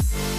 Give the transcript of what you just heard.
Thank